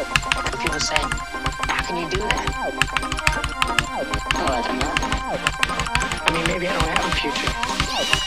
People say, how can you do that? Well, I don't know. I mean, maybe I don't have a future.